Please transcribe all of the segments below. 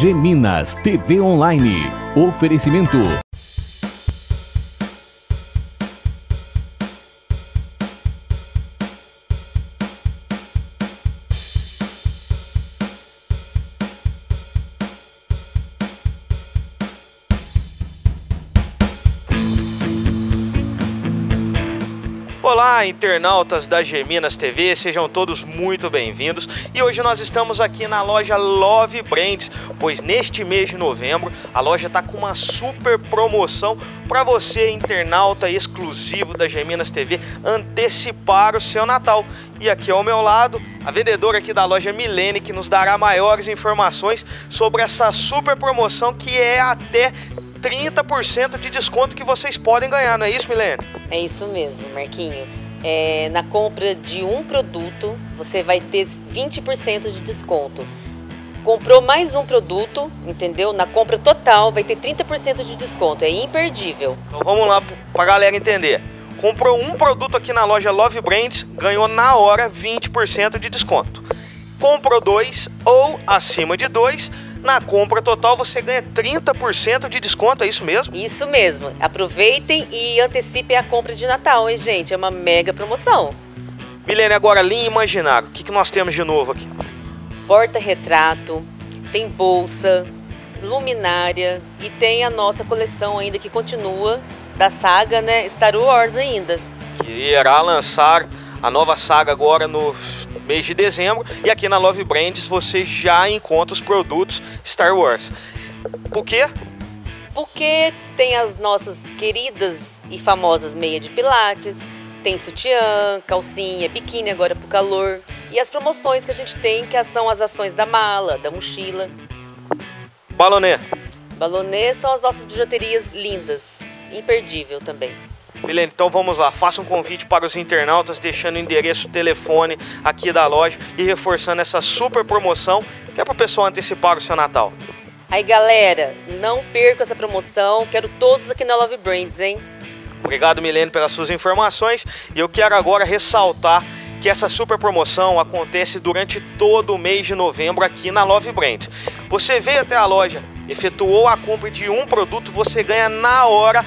Geminas TV Online. Oferecimento. Olá, internautas da Geminas TV, sejam todos muito bem-vindos. E hoje nós estamos aqui na loja Love Brands, pois neste mês de novembro a loja está com uma super promoção para você, internauta exclusivo da Geminas TV, antecipar o seu Natal. E aqui ao meu lado, a vendedora aqui da loja Milene, que nos dará maiores informações sobre essa super promoção que é até 30% de desconto que vocês podem ganhar, não é isso, Milene? É isso mesmo, Marquinho. É, na compra de um produto, você vai ter 20% de desconto. Comprou mais um produto, entendeu? Na compra total vai ter 30% de desconto. É imperdível. Então vamos lá para a galera entender. Comprou um produto aqui na loja Love Brands, ganhou na hora 20% de desconto. Comprou dois ou acima de dois, na compra total você ganha 30% de desconto, é isso mesmo? Isso mesmo. Aproveitem e antecipem a compra de Natal, hein, gente? É uma mega promoção. Milene, agora linha imaginário. O que, que nós temos de novo aqui? Porta-retrato, tem bolsa, luminária e tem a nossa coleção ainda que continua da saga, né, Star Wars ainda. Que irá lançar a nova saga agora no mês de dezembro. E aqui na Love Brands você já encontra os produtos Star Wars. Por quê? Porque tem as nossas queridas e famosas meia de pilates, tem sutiã, calcinha, biquíni agora pro calor. E as promoções que a gente tem, que são as ações da mala, da mochila. Balonê. Balonê são as nossas bijuterias lindas. Imperdível também. Milene, então vamos lá, faça um convite para os internautas, deixando o endereço, o telefone aqui da loja e reforçando essa super promoção que é para o pessoal antecipar o seu Natal. Aí galera, não perca essa promoção, quero todos aqui na Love Brands, hein? Obrigado, Milene, pelas suas informações e eu quero agora ressaltar que essa super promoção acontece durante todo o mês de novembro aqui na Love Brands. Você veio até a loja, efetuou a compra de um produto, você ganha na hora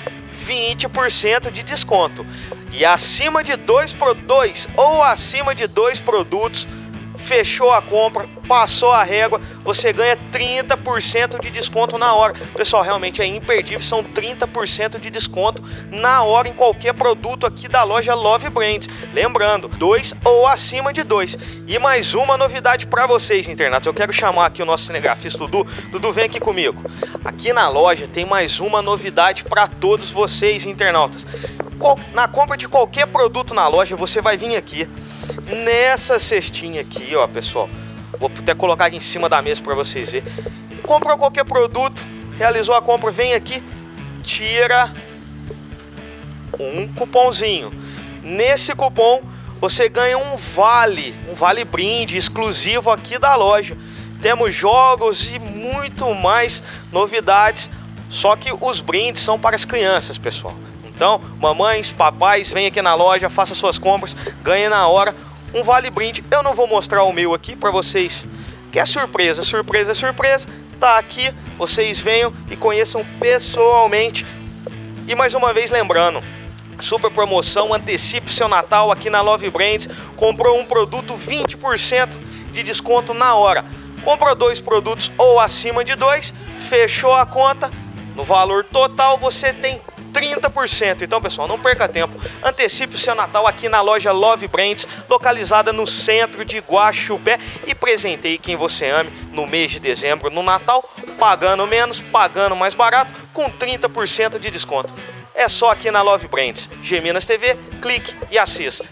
20% de desconto. E acima de dois, dois ou acima de dois produtos, fechou a compra, passou a régua, você ganha 30% de desconto na hora. Pessoal, realmente é imperdível, são 30% de desconto na hora em qualquer produto aqui da loja Love Brands. Lembrando, dois ou acima de dois. E mais uma novidade para vocês, internatos. Eu quero chamar aqui o nosso cinegrafista Dudu. Dudu, vem aqui comigo. Aqui na loja tem mais uma novidade para todos vocês, internautas. Na compra de qualquer produto na loja, você vai vir aqui nessa cestinha aqui, ó, pessoal. Vou até colocar aqui em cima da mesa para vocês verem. Comprou qualquer produto, realizou a compra, vem aqui, tira um cupomzinho. Nesse cupom você ganha um vale, um vale brinde exclusivo aqui da loja. Temos jogos e muito mais novidades, só que os brindes são para as crianças, pessoal. Então, mamães, papais, vem aqui na loja, faça suas compras, ganhe na hora um vale brinde. Eu não vou mostrar o meu aqui para vocês, que é surpresa, surpresa, surpresa. Tá aqui, vocês venham e conheçam pessoalmente. E mais uma vez lembrando, super promoção, antecipe seu Natal aqui na Love Brands. Comprou um produto, 20% de desconto na hora. Comprou dois produtos ou acima de dois, fechou a conta. No valor total você tem 30%. Então, pessoal, não perca tempo. Antecipe o seu Natal aqui na loja Love Brands, localizada no centro de Guaxupé e presenteie quem você ame no mês de dezembro, no Natal, pagando menos, pagando mais barato, com 30% de desconto. É só aqui na Love Brands. Geminas TV, clique e assista.